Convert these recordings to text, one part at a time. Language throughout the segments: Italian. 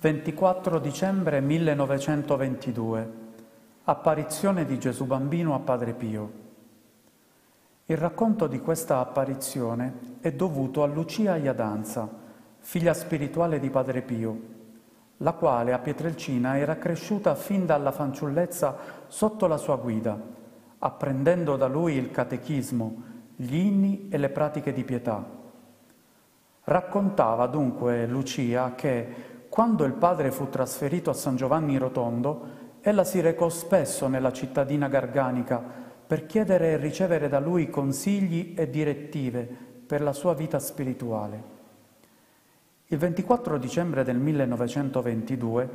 24 dicembre 1922. Apparizione di Gesù Bambino a Padre Pio. Il racconto di questa apparizione è dovuto a Lucia Iadanza, figlia spirituale di Padre Pio, la quale a Pietrelcina era cresciuta fin dalla fanciullezza sotto la sua guida, apprendendo da lui il catechismo, gli inni e le pratiche di pietà. Raccontava dunque Lucia che quando il padre fu trasferito a San Giovanni Rotondo, ella si recò spesso nella cittadina garganica per chiedere e ricevere da lui consigli e direttive per la sua vita spirituale. Il 24 dicembre del 1922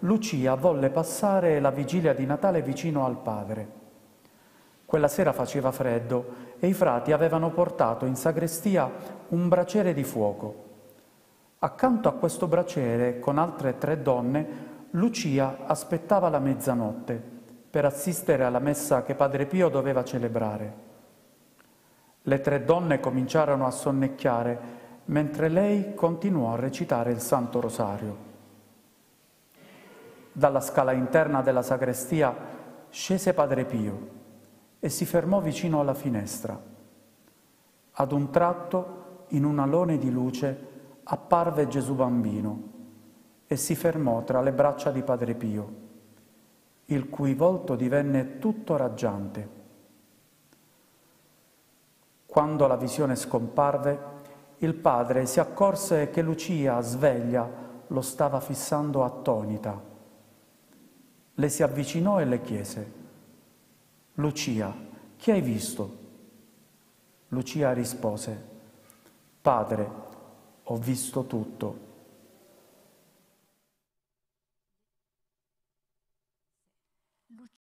Lucia volle passare la vigilia di Natale vicino al padre. Quella sera faceva freddo e i frati avevano portato in sagrestia un braciere di fuoco. Accanto a questo braciere, con altre tre donne, Lucia aspettava la mezzanotte per assistere alla messa che Padre Pio doveva celebrare. Le tre donne cominciarono a sonnecchiare mentre lei continuò a recitare il Santo Rosario. Dalla scala interna della sagrestia scese Padre Pio e si fermò vicino alla finestra. Ad un tratto, in un alone di luce, apparve Gesù bambino e si fermò tra le braccia di Padre Pio, il cui volto divenne tutto raggiante. Quando la visione scomparve, il padre si accorse che Lucia, sveglia, lo stava fissando attonita. Le si avvicinò e le chiese, Lucia, chi hai visto? Lucia rispose, Padre, ho visto tutto